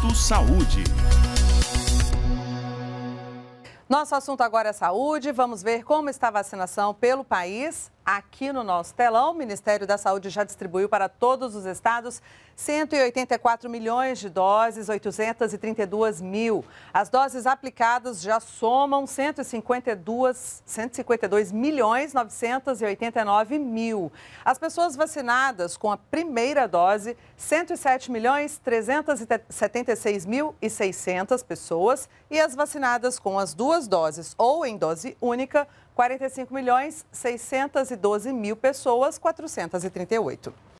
Posto Saúde. Nosso assunto agora é saúde. Vamos ver como está a vacinação pelo país. Aqui no nosso telão, o Ministério da Saúde já distribuiu para todos os estados 184 milhões de doses, 832 mil. As doses aplicadas já somam 152, 152 milhões 989 mil. As pessoas vacinadas com a primeira dose, 107 milhões 376 mil e 600 pessoas. E as vacinadas com as duas doses ou em dose única, 45 milhões 612 mil pessoas, 438.